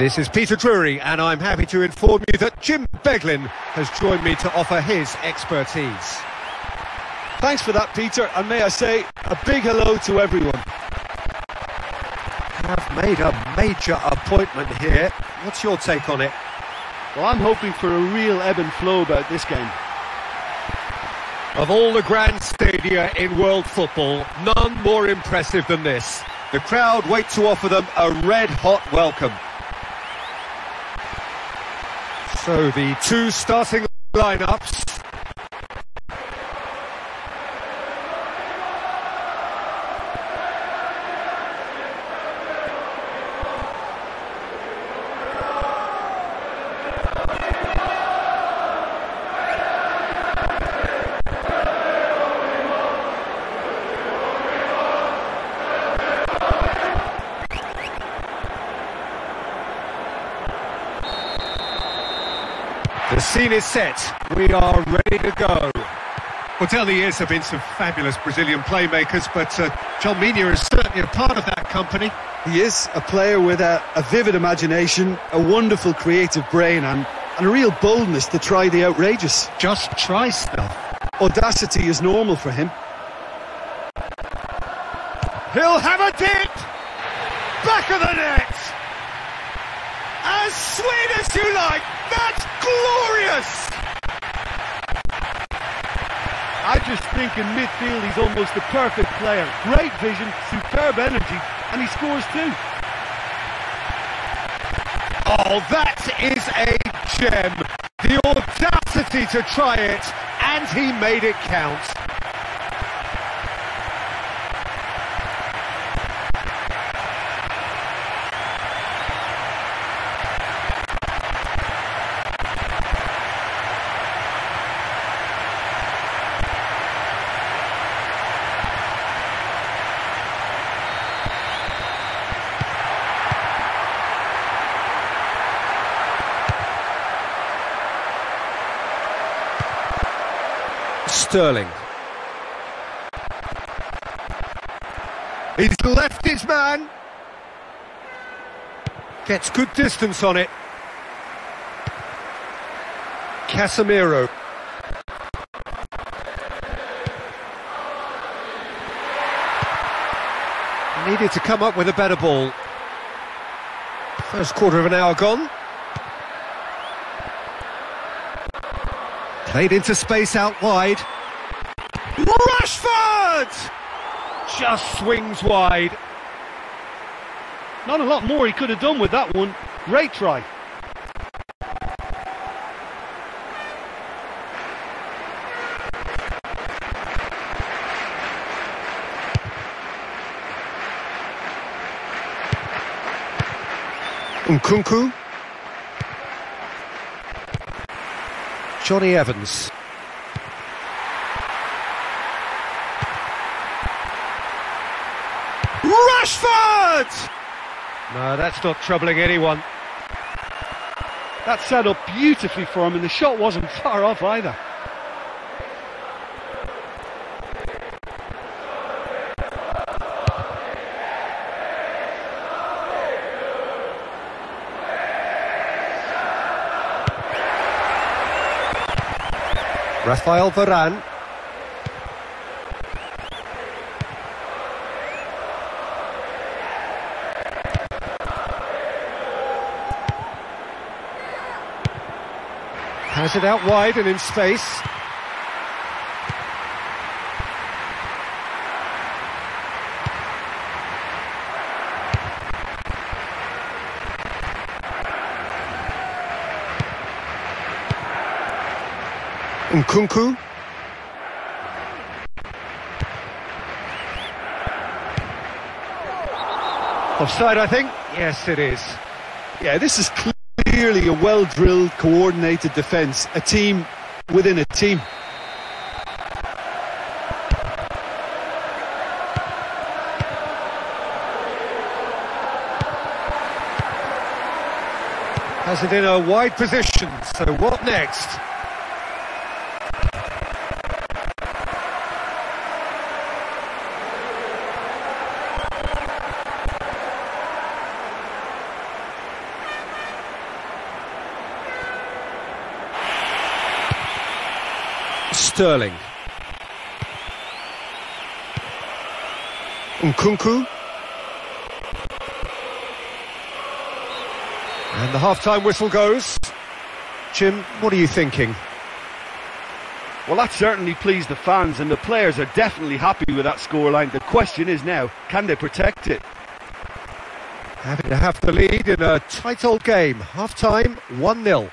This is Peter Drury, and I'm happy to inform you that Jim Beglin has joined me to offer his expertise. Thanks for that, Peter, and may I say a big hello to everyone. Have made a major appointment here. What's your take on it? Well, I'm hoping for a real ebb and flow about this game. Of all the grand stadia in world football, none more impressive than this. The crowd wait to offer them a red-hot welcome. So the two starting lineups. The scene is set. We are ready to go. Well, tell the years have been some fabulous Brazilian playmakers, but uh, John Mina is certainly a part of that company. He is a player with a, a vivid imagination, a wonderful creative brain, and, and a real boldness to try the outrageous. Just try stuff. Audacity is normal for him. He'll have a dip! Back of the net! As sweet as you like! That's glorious! I just think in midfield he's almost the perfect player. Great vision, superb energy, and he scores too. Oh, that is a gem. The audacity to try it, and he made it count. Sterling. He's left his man. Gets good distance on it. Casemiro. Needed to come up with a better ball. First quarter of an hour gone. Played into space out wide. Rashford! Just swings wide. Not a lot more he could have done with that one. Great try. Nkunku. Jonny Evans. Rashford! No, that's not troubling anyone. That set up beautifully for him, and the shot wasn't far off either. Rafael Varane. Has it out wide and in space. Nkunku. Offside, I think. Yes, it is. Yeah, this is clearly a well-drilled, coordinated defence. A team within a team. Has it in a wide position. So what next? Sterling. Nkunku. And the half-time whistle goes. Jim, what are you thinking? Well, that certainly pleased the fans, and the players are definitely happy with that scoreline. The question is now, can they protect it? Having to have the lead in a tight old game. Half-time, 1-0.